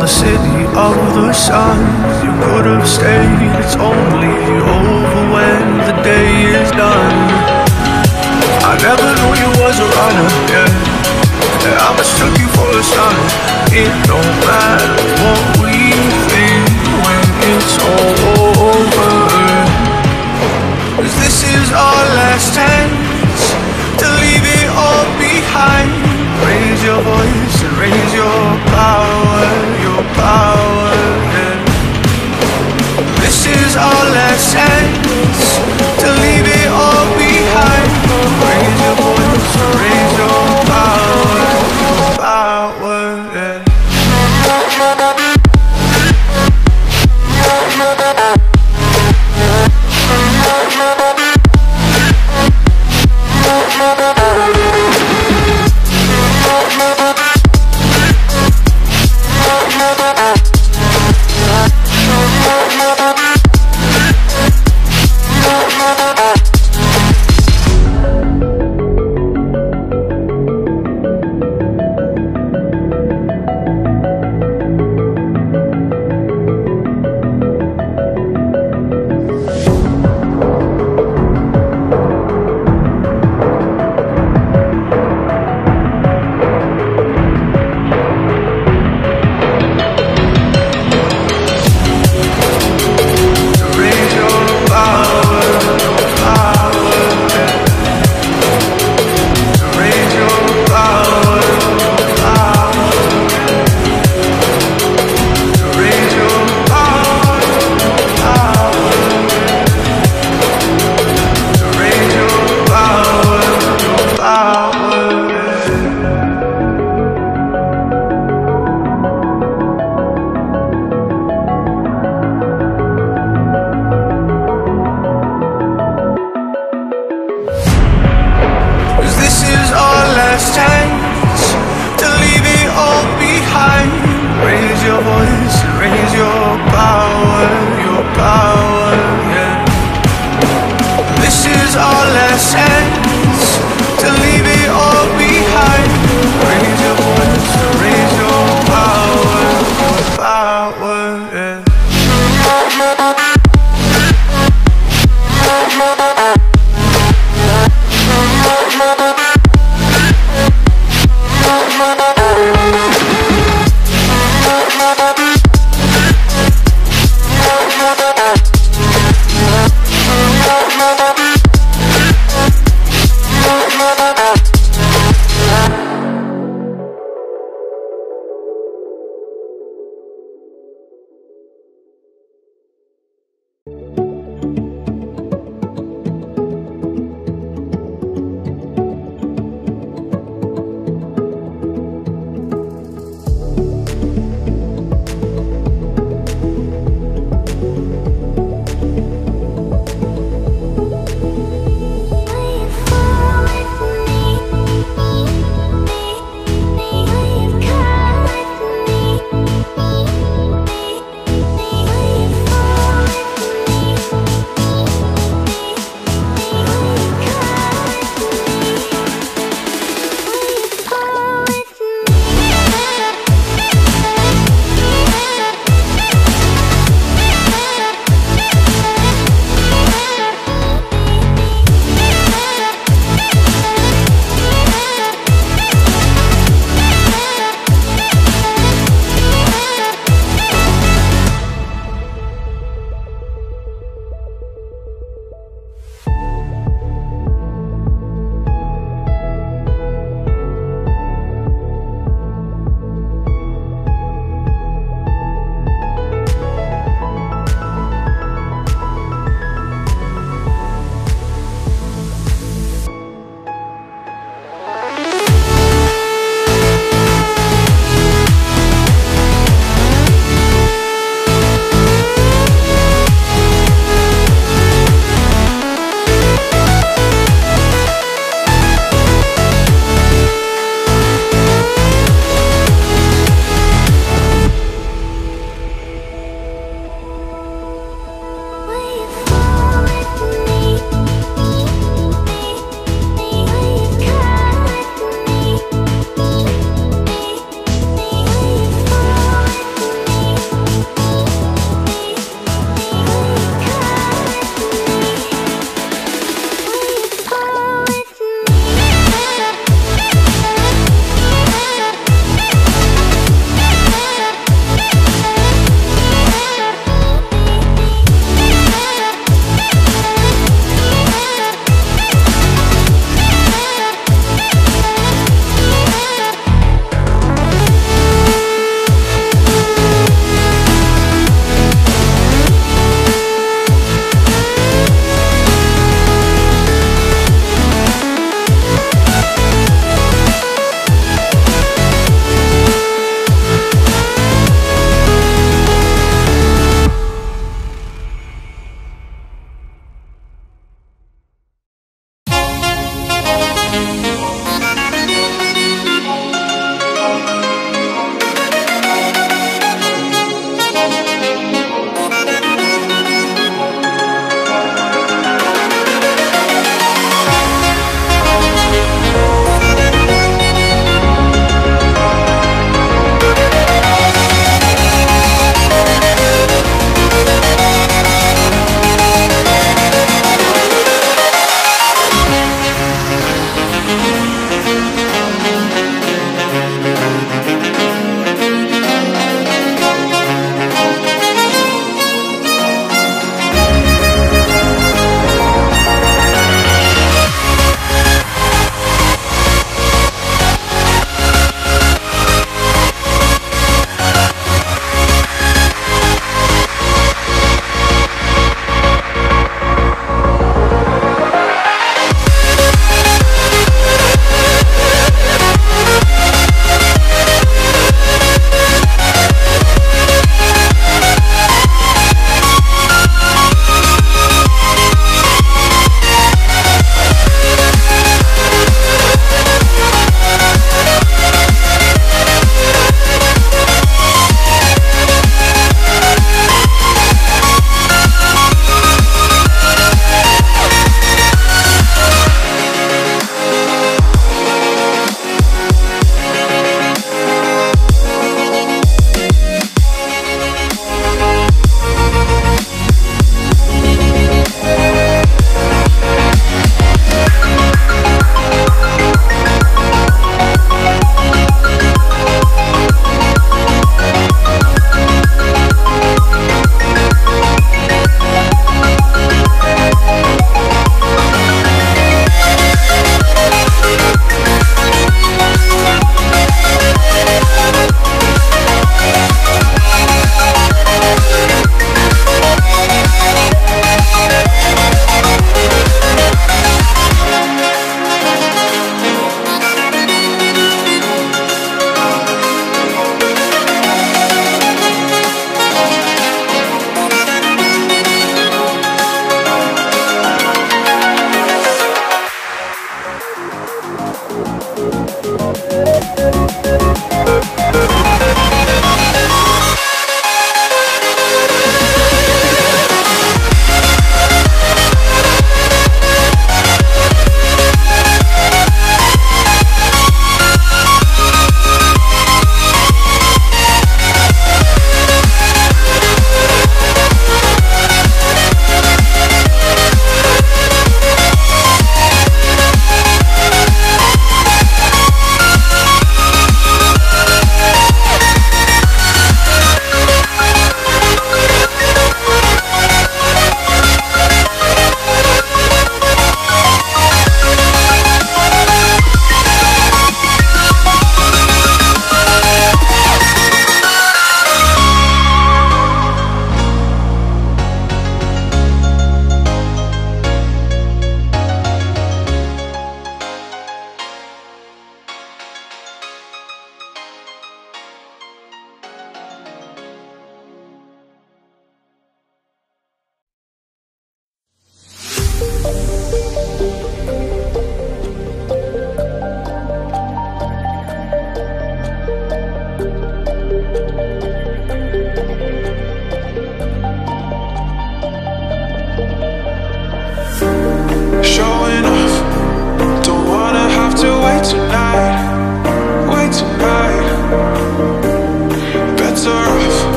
the city of the sun. You could have stayed, it's only over when the day is done. I never knew you was a runner, yeah. I mistook you for a son. It don't matter what we think when it's all over. Cause this is our last chance adolescente eh.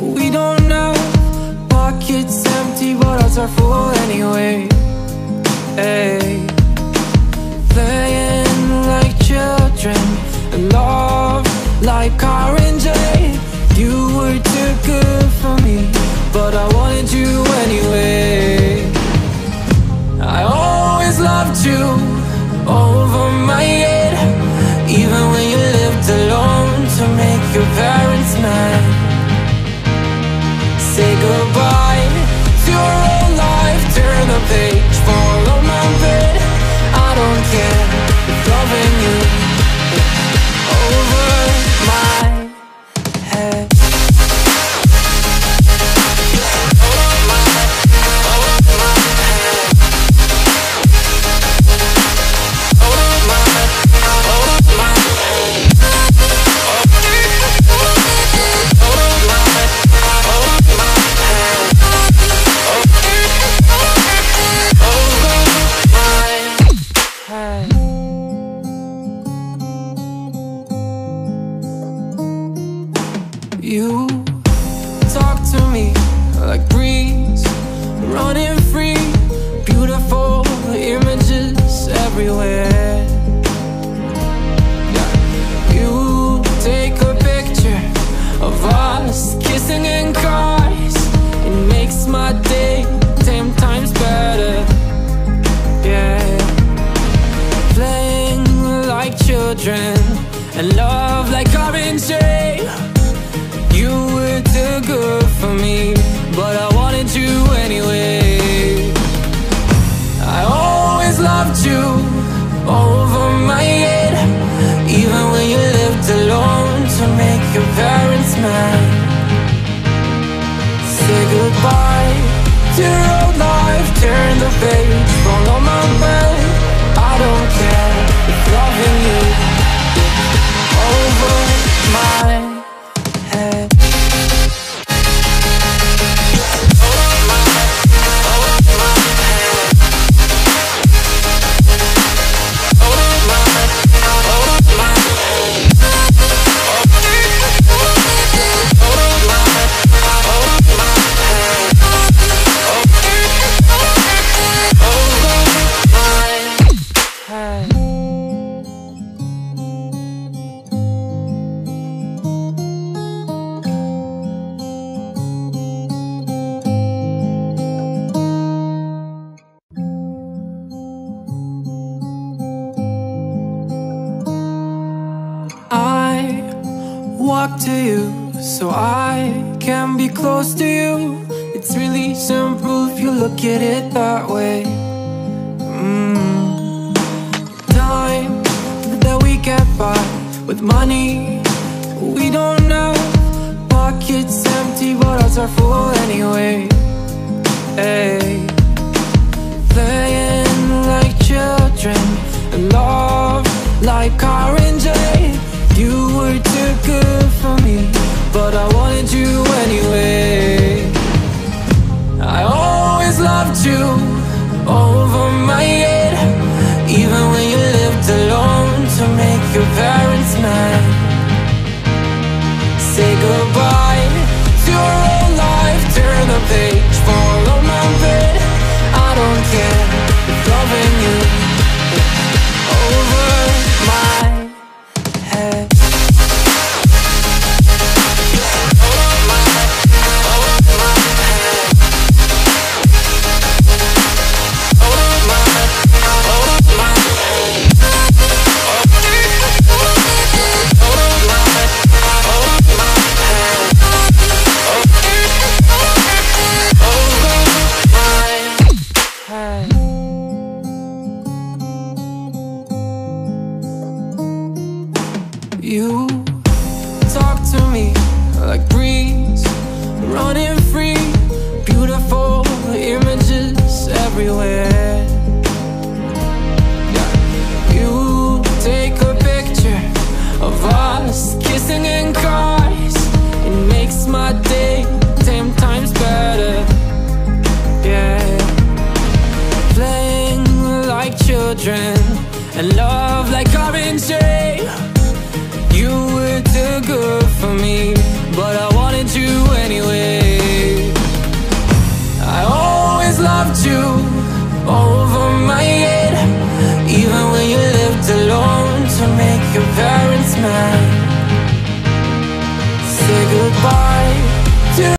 We don't know. Pockets empty but hearts are full anyway. Hey. Playing like children. And Love like car and J. You were too good for me But I wanted you anyway. I always loved you Over my head Even when you lived alone To make your parents mad say goodbye. To your old life. Turn the page, follow my bed I don't care. everywhere. You take a picture of us kissing in cars. It makes my day ten times better. Yeah. Playing like children And love like oranges. night Say goodbye to your old life. Turn the page, follow my side.